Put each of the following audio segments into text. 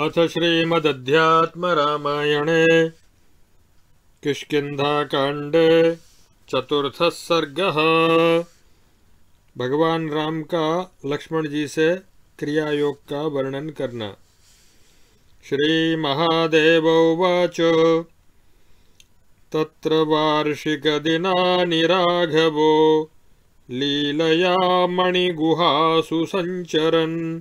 अथ श्रीमदध्यात्मरामायणे किष्किन्धाकाण्डे चतुर्थः सर्गः। भगवान राम का, लक्ष्मण जी से क्रिया योग का वर्णन करना। श्री महादेव उवाच। तत्र वार्षिकदिनानि राघवो, लीलया मणिगुहासु सञ्चरन्।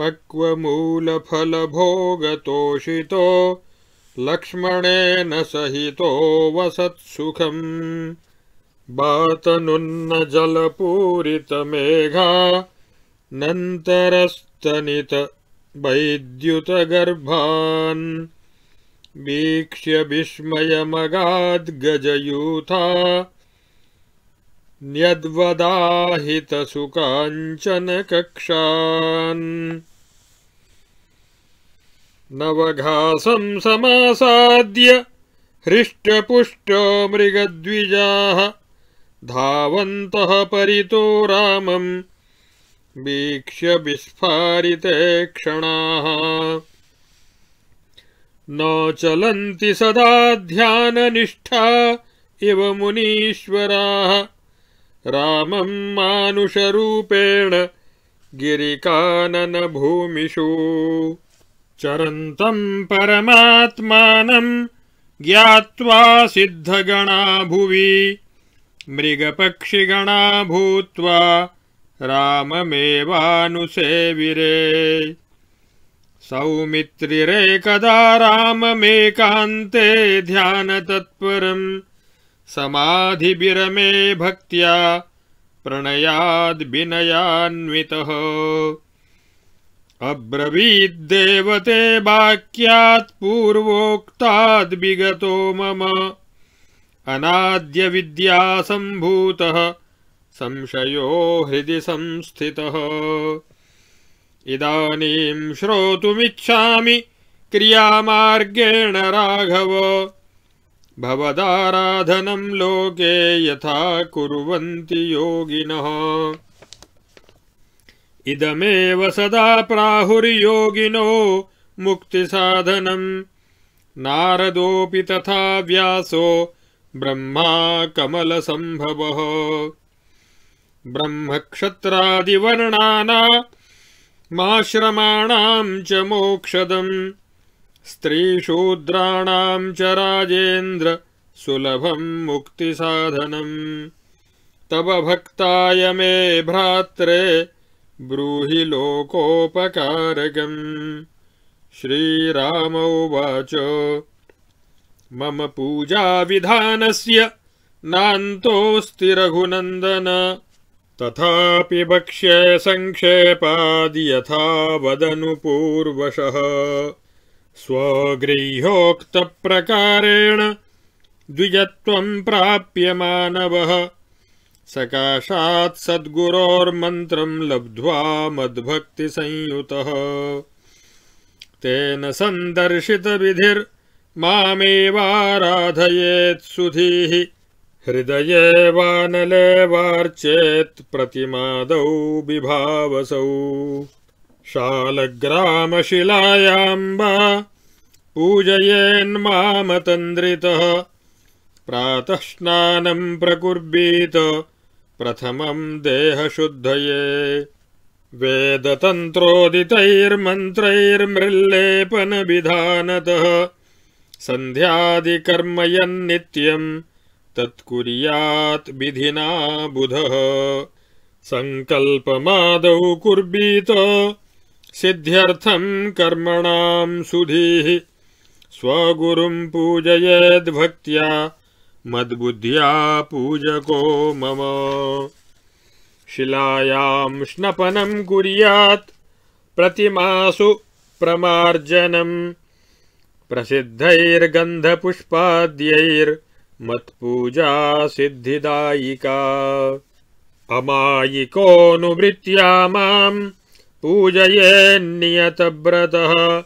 पक्वमूलफलभोगतोषितो लक्ष्मणेन सहितो वसत्सुखम्। बातनुन्न जलपूरितमेघा नन्तरस्तनित वैद्युतगर्भान्। वीक्ष्य विस्मयमगाद्गजयूथा न्यद्वदाहितसुकाञ्चनकक्षान् नवघासं समासाद्य हृष्टपुष्टो मृगद्विजाः धावन्तः परितो रामम् वीक्ष्य विस्फारिते क्षणाः। न चलन्ति सदा ध्याननिष्ठा इव मुनीश्वराः। रामम् मानुषरूपेण गिरिकाननभूमिषु। चरन्तम् परमात्मानम् ज्ञात्वा सिद्धगणा भुवि मृगपक्षिगणा भूत्वा राममेवानुसेविरे। सौमित्रिरेकदा राममेकान्ते ध्यानतत्परम् समाधिविरमे भक्त्या प्रणयाद्विनयान्वितः अब्रवीद्देवते वाक्यात् पूर्वोक्ताद्विगतो मम। अनाद्यविद्यासम्भूतः संशयो हृदि संस्थितः। इदानीम् श्रोतुमिच्छामि क्रियामार्गेण राघव। भवदाराधनम् लोके यथा कुर्वन्ति योगिनः इदमेव सदा प्राहुर्योगिनो मुक्तिसाधनम्। नारदोऽपि तथा व्यासो ब्रह्मा कमलसम्भवः। ब्रह्मक्षत्रादिवर्णानामाश्रमाणाम् च मोक्षदम्। स्त्रीशूद्राणाम् च राजेन्द्र सुलभम् मुक्तिसाधनम्। तव भक्ताय मे भ्रात्रे ब्रूहि लोकोपकारकम्। श्रीराम उवाच। मम पूजाविधानस्य नान्तोऽस्ति रघुनन्दन। तथापि वक्ष्ये सङ्क्षेपादि यथा वदनु पूर्वशः। स्वगृह्योक्तप्रकारेण द्विजत्वम् प्राप्य मानवः। सकाशात् सद्गुरोर्मन्त्रम् लब्ध्वा मद्भक्तिसंयुतः। तेन सन्दर्शितविधिर्मामेवाराधयेत्सुधीः हृदये वानले वार्चेत् प्रतिमादौ विभावसौ शालग्रामशिलायाम्बा पूजयेन्मामतन्द्रितः प्रातः स्नानम् प्रकुर्वीत प्रथमम् देहशुद्धये वेदतन्त्रोदितैर्मन्त्रैर्मृल्लेपनविधानतः सन्ध्यादिकर्म यन्नित्यम् तत्कुर्यात् विधिना बुधः सङ्कल्पमादौ कुर्वीत सिद्ध्यर्थम् कर्मणाम् सुधीः स्वगुरुम् पूजयेद्भक्त्या मद्बुद्ध्या पूजको मम। शिलायां स्नपनम् कुर्यात् प्रतिमासु प्रमार्जनम्। प्रसिद्धैर्गन्धपुष्पाद्यैर्मत्पूजा सिद्धिदायिका अमायिकोऽनुवृत्त्या माम् पूजयेन्नियतव्रतः।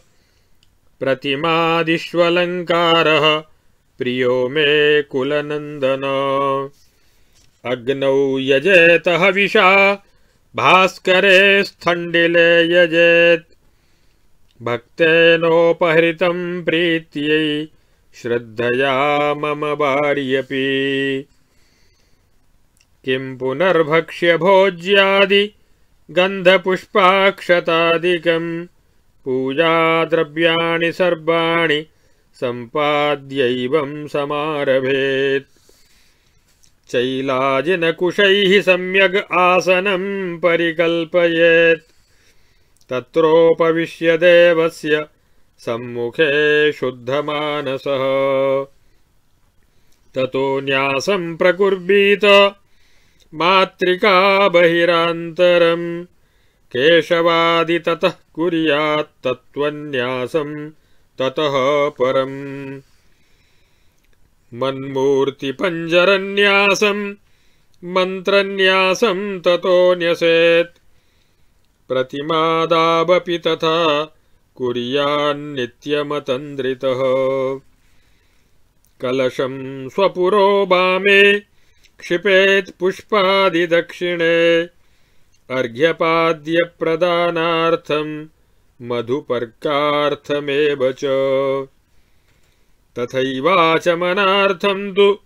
प्रतिमादिष्वलङ्कारः प्रियो मे कुलनन्दन। अग्नौ यजेत हविषा भास्करे स्थण्डिले यजेत्। भक्तेनोपहृतं प्रीत्यै श्रद्धया मम वार्यपि। किं पुनर्भक्ष्य भोज्यादि गन्धपुष्पाक्षतादिकम् पूजाद्रव्याणि सर्वाणि सम्पाद्यैवं समारभेत्। चैलाजिनकुशैः सम्यग् आसनं परिकल्पयेत्। तत्रोपविश्य देवस्य सम्मुखे शुद्धमानसः। ततो न्यासं प्रकुर्वीत मातृका बहिरान्तरम्। केशवादि ततः कुर्यात्तत्त्वन्यासम् ततः परम्। मन्मूर्तिपञ्जरन्यासम्, मन्त्रन्यासम् ततो न्यसेत्। प्रतिमादावपि तथा कुर्यान्नित्यमतन्द्रितः कलशम् स्वपुरो वामे, क्षिपेत् पुष्पादिदक्षिणे। अर्घ्यपाद्यप्रदानार्थम् मधुपर्कार्थमेव च। तथैवाचमनार्थम् तु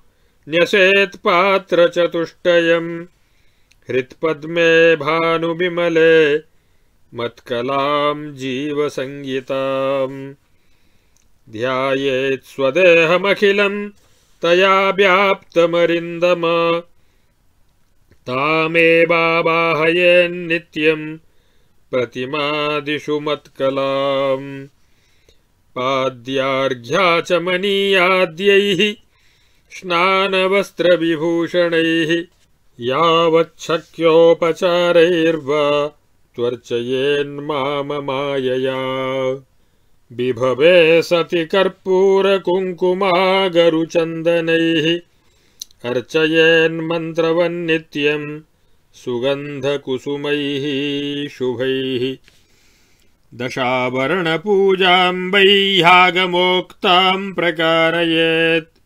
न्यसेत्पात्रचतुष्टयम्। हृत्पद्मे भानुविमले मत्कलाम् ध्यायेत् स्वदेहमखिलम् तया व्याप्तमरिन्दम। तामेवाबाहयेन्नित्यम् प्रतिमादिषु मत्कलाम्। पाद्यार्घ्याचमनीयाद्यैः स्नानवस्त्रविभूषणैः यावच्छक्योपचारैर्वा त्वर्चयेन्माममायया। बिभवे सति कर्पूरकुङ्कुमागरुचन्दनैः अर्चयेन्मन्त्रवन्नित्यम्। सुगन्धकुसुमैः शुभैः। दशावरणपूजाम् वैह्यागमोक्ताम् प्रकारयेत्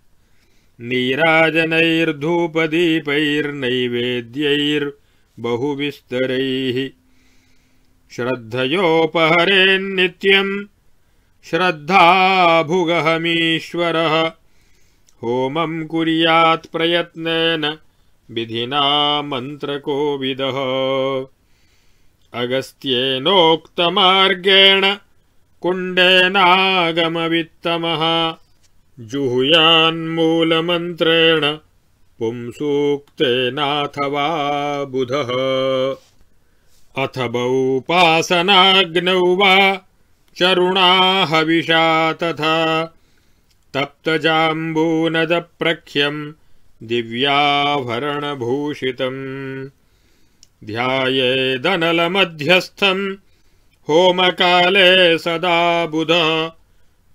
नीराजनैर्धूपदीपैर्नैवेद्यैर्बहुविस्तरैः श्रद्धयोपहरेन्नित्यम् श्रद्धाभुगहमीश्वरः। होमम् कुर्यात्प्रयत्नेन विधिना मंत्रको मन्त्रकोविदः अगस्त्येनोक्तमार्गेण कुण्डेनागमवित्तमः। जुहुयान्मूलमन्त्रेण पुंसूक्तेनाथवा बुधः। अथ बौपासनाग्नौ वा चरुणाहविषा तथा तप्तजाम्बूनदप्रख्यम् दिव्याभरणभूषितम्। ध्यायेदनलमध्यस्थम् होमकाले सदा बुध।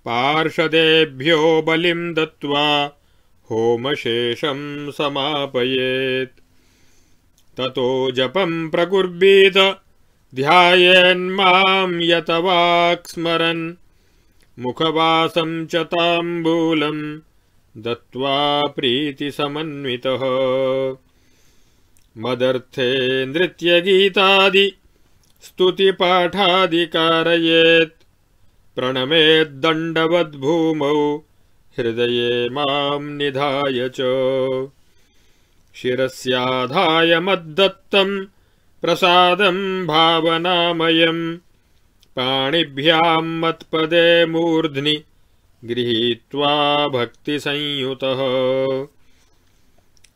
पार्षदेभ्यो बलिम् दत्त्वा होमशेषम् समापयेत्। ततो जपम् प्रकुर्वीत ध्यायेन्माम् यतवाक्स्मरन्। मुखवासम् च ताम्बूलम् दत्त्वा प्रीतिसमन्वितः। मदर्थे नृत्यगीतादि स्तुतिपाठादिकारयेत्। प्रणमेद्दण्डवद्भूमौ हृदये माम् निधाय च। शिरस्याधाय मद्दत्तम् प्रसादम् भावनामयम् पाणिभ्याम् मत्पदे मूर्ध्नि गृहीत्वा भक्तिसंयुतः।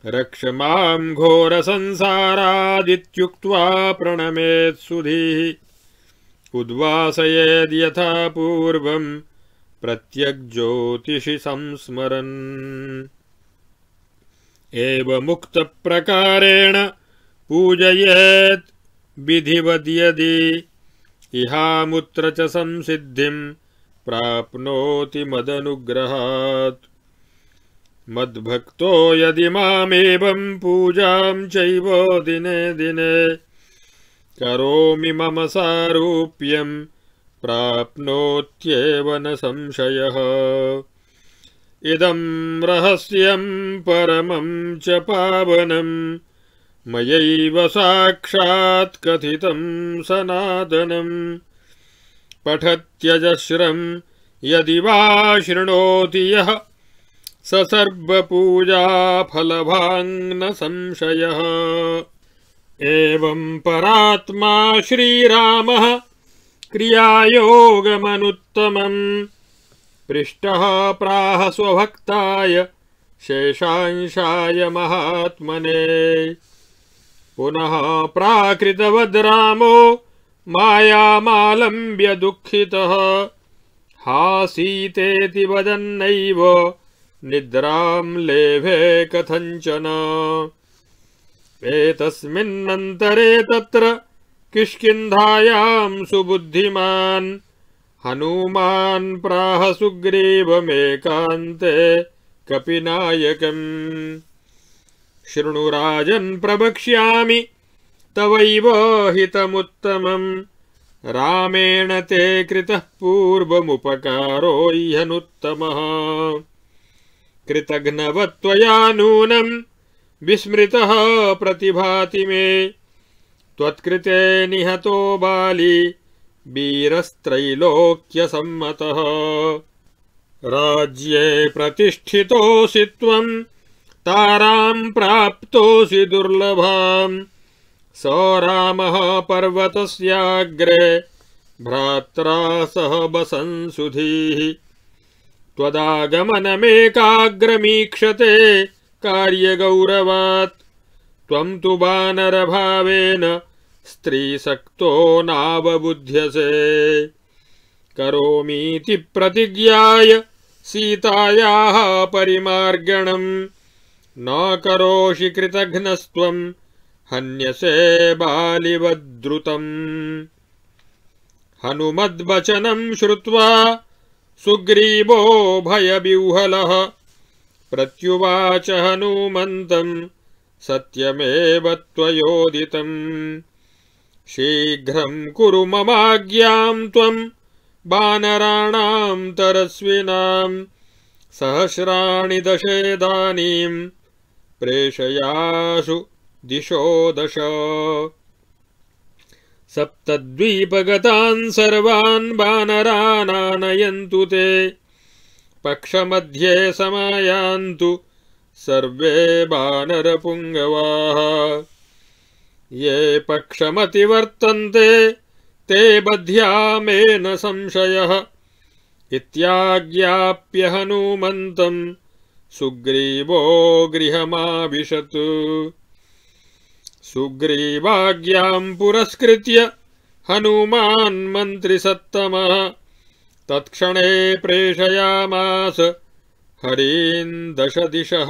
रक्ष माम् घोरसंसारादित्युक्त्वा प्रणमेत्सुधीः उद्वासयेद्यथा पूर्वम् प्रत्यग्ज्योतिषि संस्मरन्। एवमुक्तप्रकारेण पूजयेत् विधिवद्यदि। इहामुत्र च संसिद्धिम् प्राप्नोति मदनुग्रहात्। मद्भक्तो यदि मामेवम् पूजाम् चैव दिने दिने करोमि मम सारूप्यम् प्राप्नोत्येव न संशयः। इदम् रहस्यम् परमम् च पावनम् मयैव साक्षात् कथितम् सनातनम् पठत्यजश्रम् यदि वा शृणोति यः स सर्वपूजाफलभाङ्न संशयः एवम् परात्मा श्रीरामः क्रियायोगमनुत्तमम्। पृष्टः प्राह स्वभक्ताय शेषांशाय महात्मने। पुनः प्राकृतवद् रामो मायामालम्ब्य दुःखितः। हासीतेति वदन्नैव निद्राम् लेभे कथञ्चन। एतस्मिन्नन्तरे तत्र किष्किन्धायाम् सुबुद्धिमान्, हनूमान् प्राह सुग्रीवमेकान्ते कपिनायकम्। शृणुराजन् प्रवक्ष्यामि तवैव हितमुत्तमम् रामेण ते कृतः पूर्वमुपकारो ह्यनुत्तमः। कृतघ्नवत्वया नूनम् विस्मृतः प्रतिभाति मे। त्वत्कृते निहतो बाली वीरस्त्रैलोक्यसम्मतः। राज्ये प्रतिष्ठितोऽसि त्वम् ताराम् प्राप्तोऽसि दुर्लभाम् स रामः पर्वतस्याग्रे भ्रात्रा सह बसंसुधीः। त्वदागमनमेकाग्रमीक्षते कार्यगौरवात्। त्वम् तु वानरभावेन स्त्रीसक्तो नावबुध्यसे। करोमीति प्रतिज्ञाय सीतायाः परिमार्गणम्। न करोषि कृतघ्नस्त्वम् हन्यसे बालिवद्रुतम्। हनुमद्वचनम् श्रुत्वा सुग्रीवो भयविह्वलः प्रत्युवाच हनूमन्तम् सत्यमेव त्वयोदितम् शीघ्रम् कुरु ममाज्ञाम् त्वम् वानराणाम् तरस्विनाम् सहस्राणि दशेदानीम् प्रेषयासु दिशो दश। सप्तद्वीपगतान् सर्वान् वानरानानयन्तु ते। पक्षमध्ये समायान्तु सर्वे वानरपुङ्गवाः ये पक्षमतिवर्तन्ते ते बध्यामेन संशयः। इत्याज्ञाप्य हनूमन्तम् सुग्रीवो गृहमाविशत् सुग्रीवाज्ञाम् पुरस्कृत्य हनूमान् मन्त्रिसत्तमः। तत्क्षणे प्रेषयामास हरीन् दशदिशः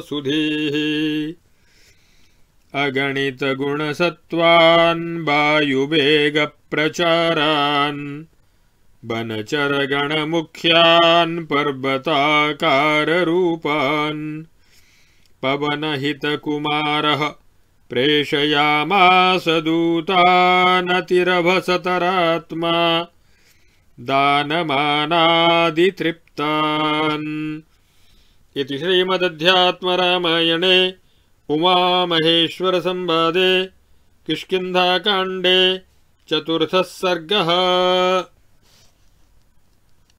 सुधीः। अगणितगुणसत्त्वान् वायुवेगप्रचारान् वनचरगणमुख्यान् पर्वताकाररूपान् पवनहितकुमारः प्रेषयामास दूतानतिरभसतरात्मा दानमानादितृप्तान्। इति श्रीमदध्यात्मरामायणे उमामहेश्वरसंवादे किष्किन्धाकाण्डे चतुर्थः सर्गः